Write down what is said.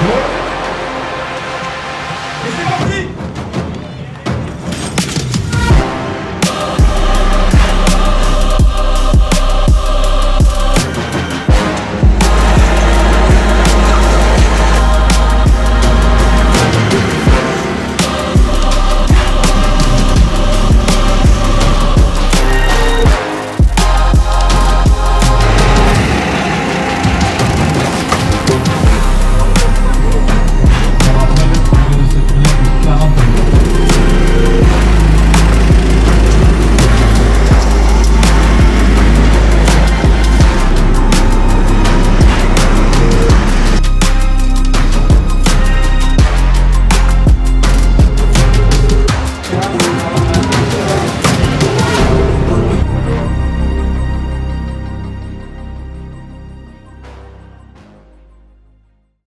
Look.